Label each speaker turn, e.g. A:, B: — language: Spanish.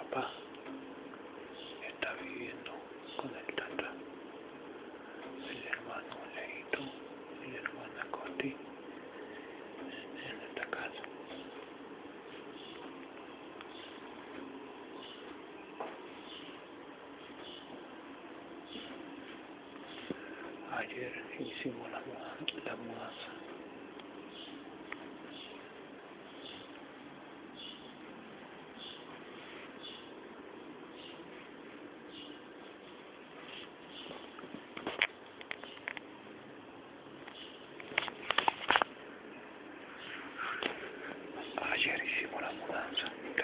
A: papá está viviendo con el tata, el hermano Leito y la hermana Coti en esta casa. Ayer hicimos la, la mudanza. exigimos a mudança.